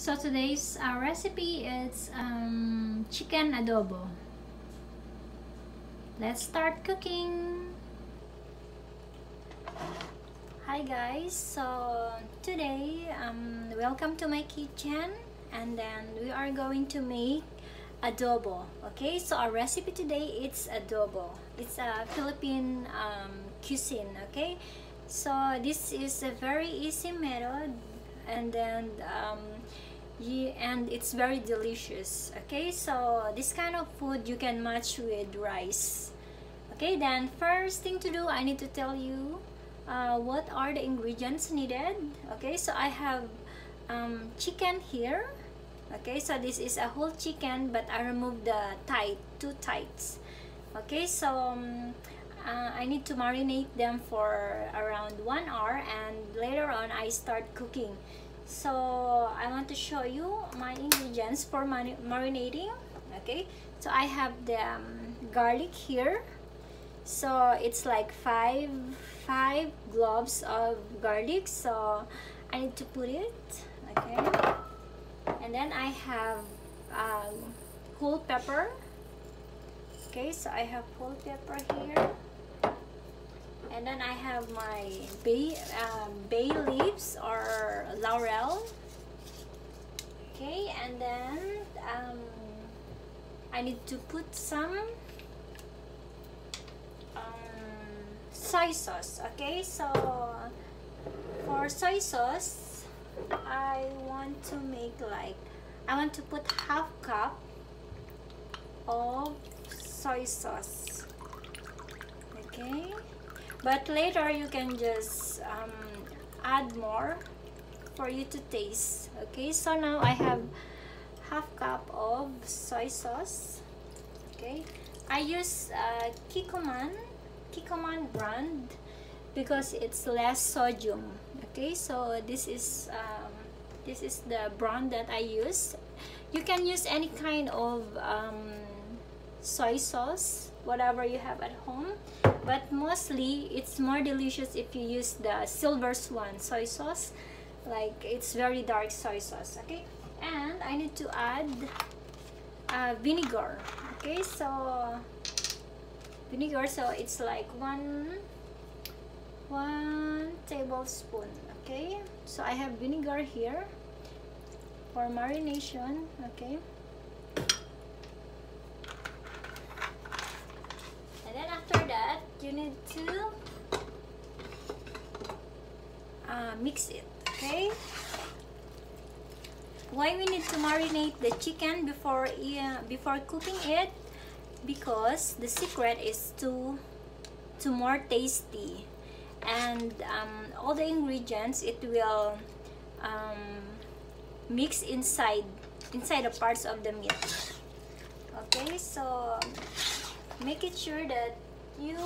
So today's uh, recipe is um, chicken adobo. Let's start cooking. Hi guys, so today um, welcome to my kitchen and then we are going to make adobo okay so our recipe today it's adobo it's a Philippine um, cuisine okay so this is a very easy method and then um, yeah, and it's very delicious okay? So this kind of food you can match with rice okay? Then first thing to do I need to tell you uh, what are the ingredients needed okay? So I have um, chicken here okay? So this is a whole chicken but I removed the thigh two tights okay? So um, uh, I need to marinate them for around one hour and later on I start cooking so I want to show you my ingredients for marinating. Okay so I have the um, garlic here. So it's like five five globes of garlic. So I need to put it. Okay. And then I have um, whole pepper. Okay so I have whole pepper here and then I have my bay, um, bay leaves or laurel. Okay and then um, I need to put some um, soy sauce. Okay so for soy sauce I want to make like I want to put half cup of soy sauce. Okay but later you can just um, add more for you to taste okay? So now I have half cup of soy sauce okay? I use uh, Kikkoman Kikkoman brand because it's less sodium okay? So this is um, this is the brand that I use. You can use any kind of um, soy sauce whatever you have at home but mostly it's more delicious if you use the silver swan soy sauce. Like it's very dark soy sauce okay? And I need to add uh, vinegar okay? So vinegar so it's like one one tablespoon okay? So I have vinegar here for marination okay and then after that you need to uh, mix it okay? Why we need to marinate the chicken before uh, before cooking it? Because the secret is to to more tasty. And um, all the ingredients it will um, mix inside inside the parts of the meat. Okay so make it sure that you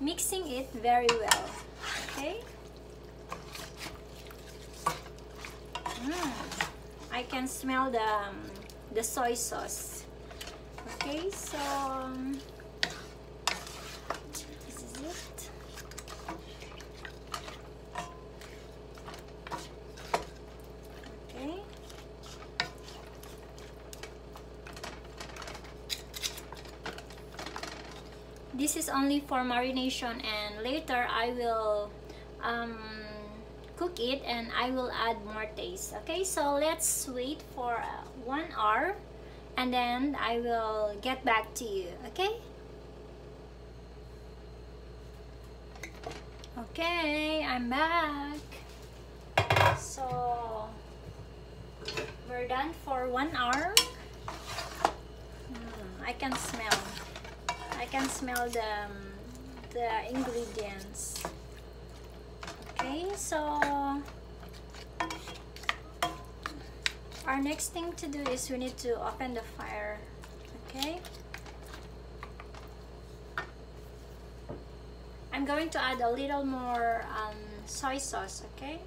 mixing it very well okay I can smell the um, the soy sauce okay so um, this is it. Okay. This is only for marination and later I will um, cook it and I will add more taste okay? So let's wait for uh, one hour and then I will get back to you okay? Okay I'm back. So we're done for one hour. Hmm, I can smell. I can smell the, um, the ingredients okay so our next thing to do is we need to open the fire okay? I'm going to add a little more um, soy sauce okay?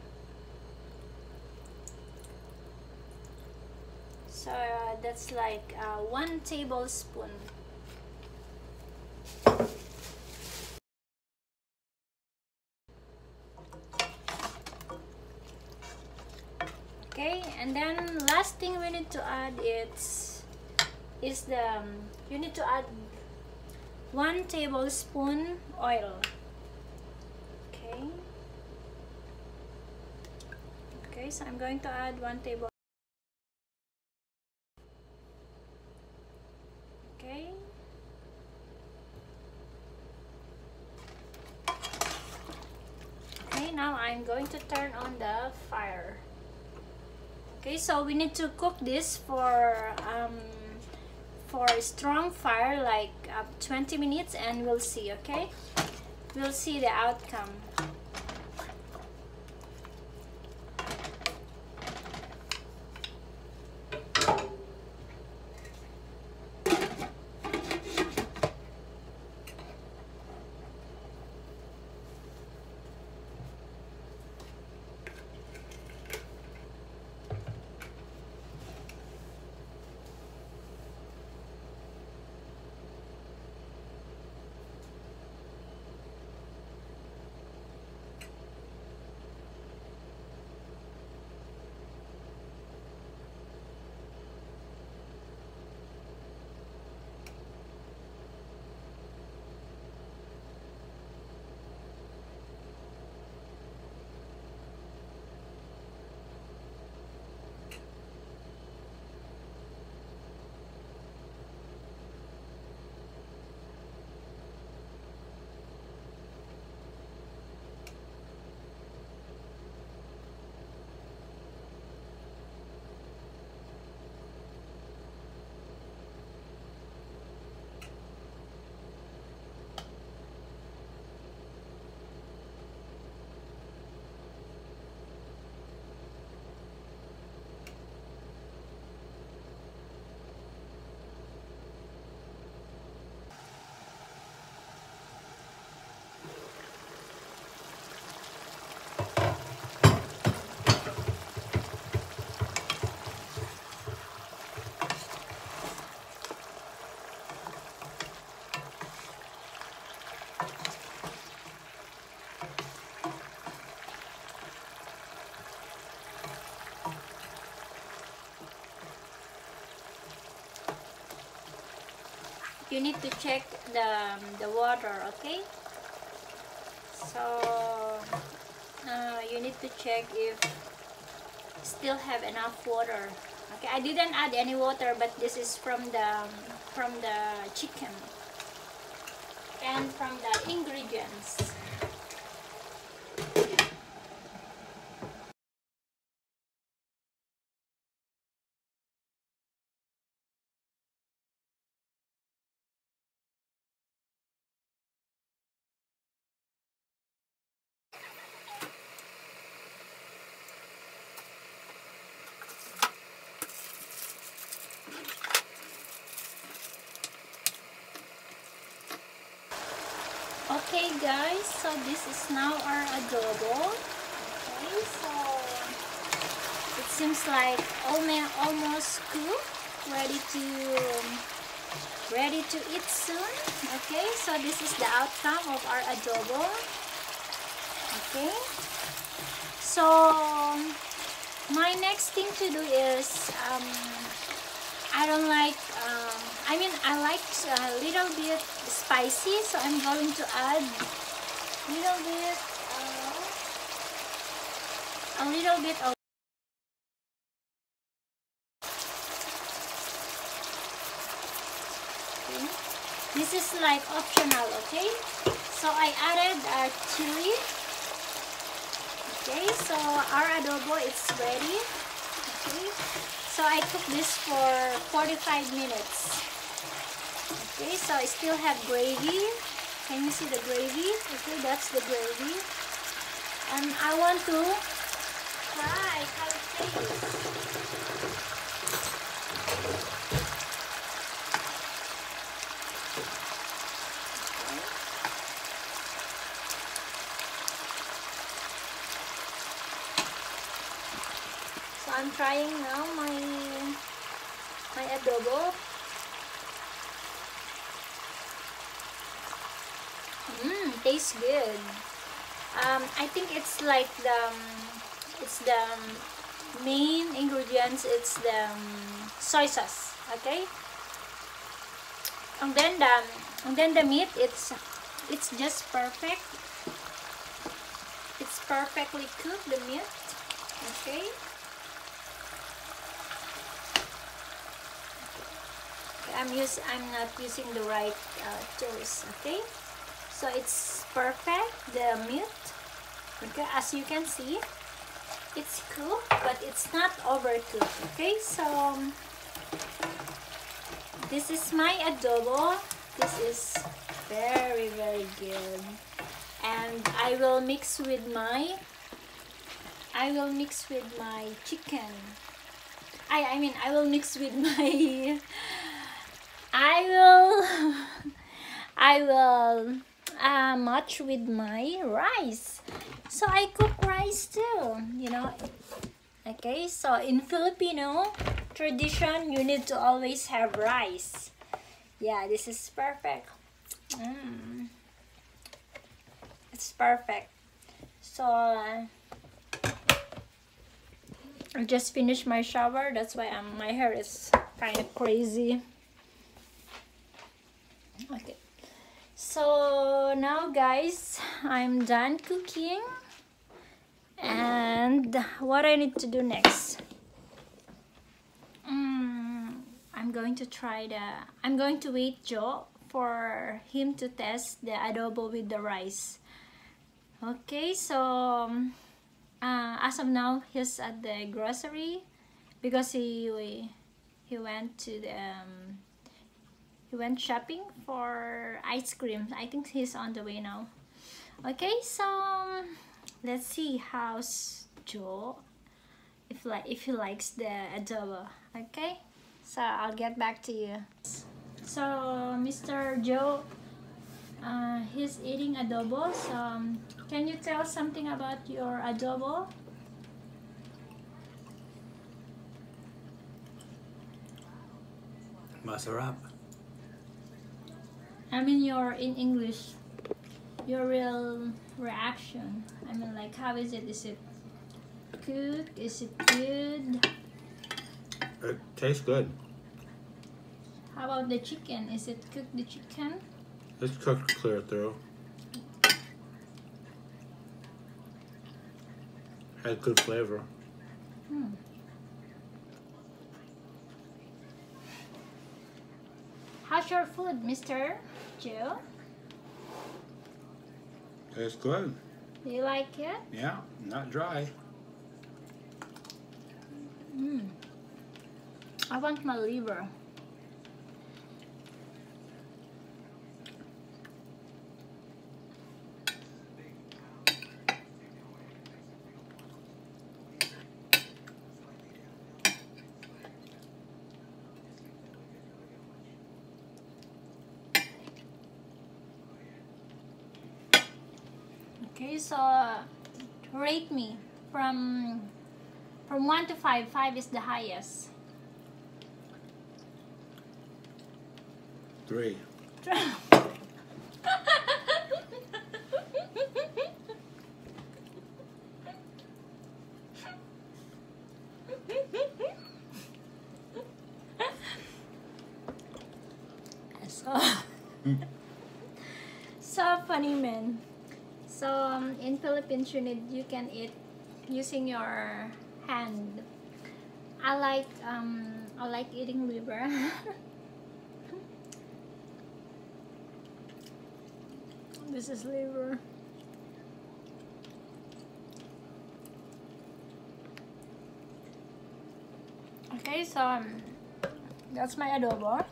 So uh, that's like uh, one tablespoon okay and then last thing we need to add it's is the um, you need to add one tablespoon oil. Okay. Okay so I'm going to add one table okay okay now I'm going to turn on the fire okay so we need to cook this for um, for a strong fire like uh, 20 minutes and we'll see okay? We'll see the outcome you need to check the, um, the water okay? So uh, you need to check if still have enough water. Okay I didn't add any water but this is from the from the chicken and from the ingredients okay guys so this is now our adobo. Okay so it seems like almost cooked ready to ready to eat soon. Okay so this is the outcome of our adobo. Okay so my next thing to do is um, I don't like um, I mean I like a little bit spicy so I'm going to add a little bit uh, a little bit of this is like optional okay? So I added uh, chili. Okay so our adobo is ready. Okay so I cook this for 45 minutes okay so I still have gravy. Can you see the gravy? Okay that's the gravy. And I want to try how it tastes So I'm trying now my my adobo tastes good. Um, I think it's like the, um, it's the, um, main ingredients it's the um, soy sauce okay? And then the and then the meat it's it's just perfect. It's perfectly cooked the meat okay? I'm use I'm not using the right uh, tools okay so it's perfect the meat okay as you can see it's cooked but it's not overcooked okay? So um, this is my adobo. This is very very good. And I will mix with my I will mix with my chicken. I I mean I will mix with my I will I will uh, match with my rice. So I cook rice too you know. Okay so in Filipino tradition you need to always have rice. Yeah this is perfect. Mm. it's perfect. So uh, I just finished my shower. That's why um, my hair is kind of crazy. Okay so now guys I'm done cooking. And what I need to do next? Mm, I'm going to try the I'm going to wait Joe for him to test the adobo with the rice. Okay so um, uh, as of now he's at the grocery because he he went to the um, he went shopping for ice cream I think he's on the way now okay so um, let's see how's Joe if like if he likes the adobo okay so I'll get back to you so Mr. Joe uh, he's eating adobo so um, can you tell something about your adobo Masarap. I mean your in English your real reaction I mean like how is it is it good is it good It tastes good. how about the chicken is it cooked the chicken It's cooked clear through. Has good flavor. hmm. How's your food Mr. Joe It's good. do you like it Yeah, not dry. mm. I want my liver Okay, so rate me from from one to five. Five is the highest. Three. so, so funny, man. So um, in Philippines, you need you can eat using your hand. I like um I like eating liver. this is liver. Okay, so um, that's my adobo.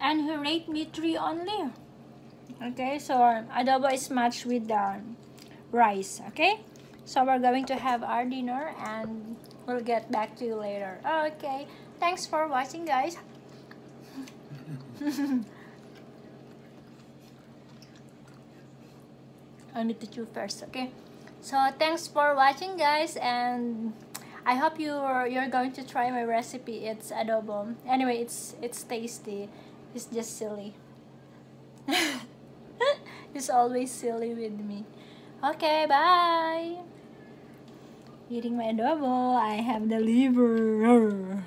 And he rate me three only. Okay, so adobo is matched with the rice. Okay, so we're going to have our dinner and we'll get back to you later. Okay, thanks for watching, guys. I need to chew first. Okay, so thanks for watching, guys, and I hope you're you're going to try my recipe. It's adobo. Anyway, it's it's tasty. It's just silly. He's always silly with me. Okay, bye. Eating my adobo, I have the liver.